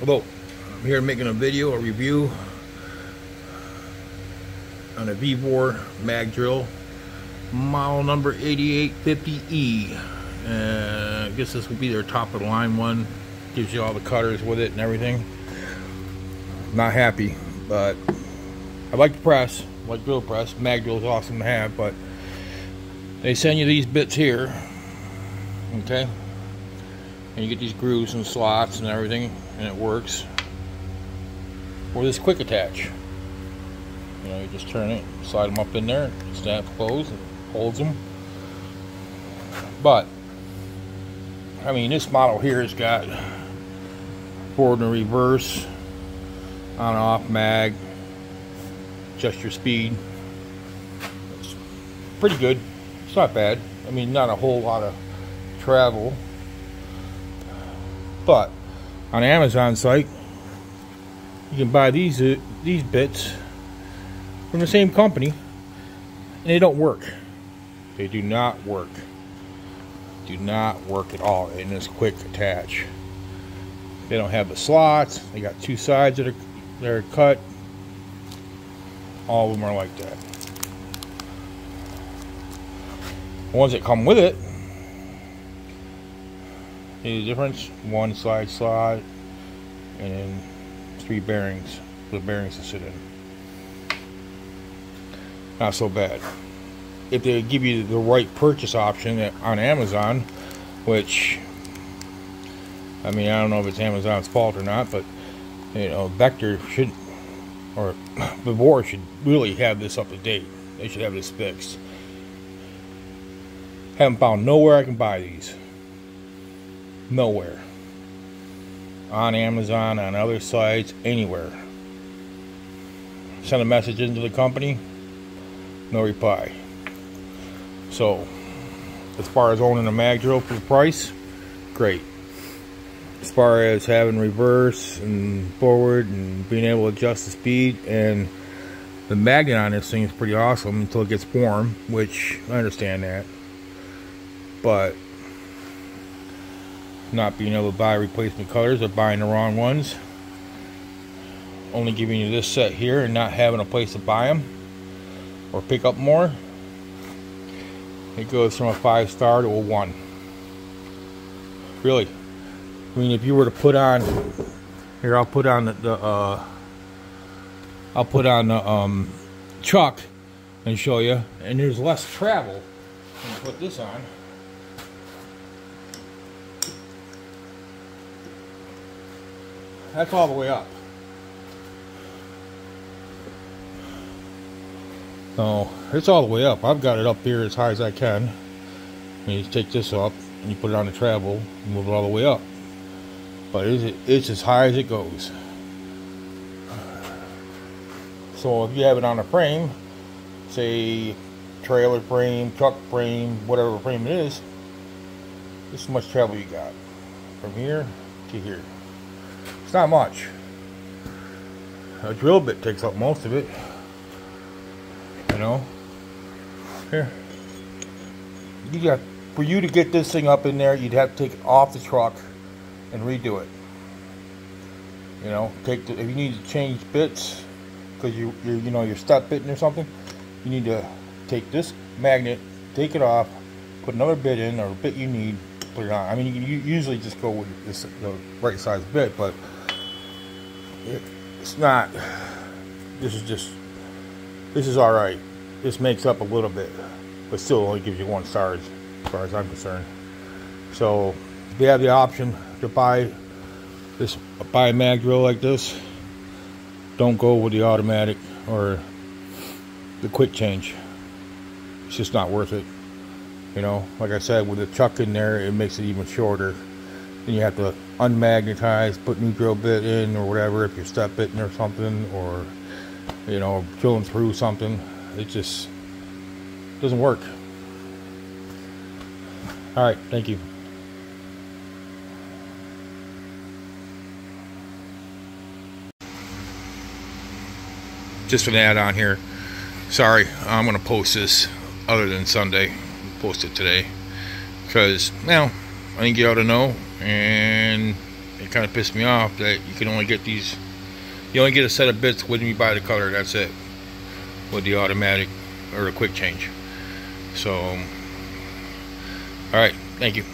Hello, I'm here making a video, a review on a VEVOR mag drill, model number 8850E. Uh, I guess this will be their top of the line one. Gives you all the cutters with it and everything. Not happy, but I like the press, like drill press. Mag drill is awesome to have, but they send you these bits here, okay? And you get these grooves and slots and everything, and it works. Or this quick attach. You know, you just turn it, slide them up in there, snap closed, holds them. But, I mean, this model here has got forward and reverse, on and off mag, adjust your speed. It's pretty good. It's not bad. I mean, not a whole lot of travel. But on Amazon site, you can buy these uh, these bits from the same company, and they don't work. They do not work. Do not work at all in this quick attach. They don't have the slots. They got two sides that are that are cut. All of them are like that. The ones that come with it, the difference? One side slot and three bearings, the bearings to sit in. Not so bad. If they give you the right purchase option on Amazon, which I mean, I don't know if it's Amazon's fault or not, but you know, Vector should or VEVOR should really have this up to date. They should have this fixed. Haven't found nowhere I can buy these. Nowhere. On Amazon, on other sites, anywhere. Send a message into the company, no reply. So, as far as owning a mag drill for the price, great. As far as having reverse and forward and being able to adjust the speed and the magnet on this thing is pretty awesome until it gets warm, which I understand that. But not being able to buy replacement colors or buying the wrong ones. Only giving you this set here and not having a place to buy them or pick up more. It goes from a five star to a one. Really? I mean if you were to put on here I'll put on the, the uh, I'll put on the um, chuck and show you. And there's less travel. Put this on That's all the way up. So it's all the way up. I've got it up here as high as I can. And you take this up and you put it on the travel and move it all the way up. But it's, it's as high as it goes. So if you have it on a frame, say trailer frame, truck frame, whatever frame it is, this is how much travel you got. From here to here. It's not much. A drill bit takes up most of it. You know? Here. You got for you to get this thing up in there, you'd have to take it off the truck and redo it. You know, take the, if you need to change bits because you you you know you're stuck bitting or something, you need to take this magnet, take it off, put another bit in or a bit you need, put it on. I mean, you, usually just go with this the right size bit, but it's not this is just this is all right. This makes up a little bit but still only gives you one star as far as i'm concerned. So if you have the option to buy this buy a mag drill like this don't go with the automatic or the quick change. It's just not worth it you know? Like i said with the chuck in there it makes it even shorter. Then you have to unmagnetize, put new drill bit in or whatever if you're step bitting or something or you know drilling through something. It just doesn't work. All right, thank you. Just an add on here. Sorry, I'm gonna post this other than Sunday. Post it today because now I think you ought to know and it kind of pissed me off that you can only get these you only get a set of bits when you buy the color that's it with the automatic or the quick change. So um, all right thank you